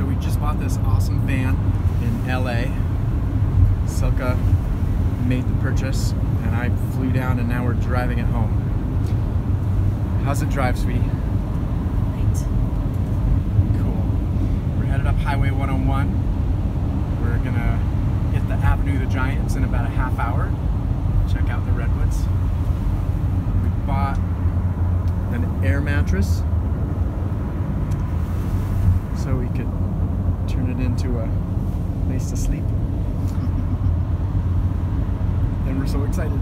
So we just bought this awesome van in LA. Silka made the purchase and I flew down and now we're driving it home. How's it drive, sweetie? Right. Cool. We're headed up Highway 101. We're gonna hit the Avenue of the Giants in about a half hour. Check out the redwoods. We bought an air mattress so we could into a uh, place to sleep. And we're so excited.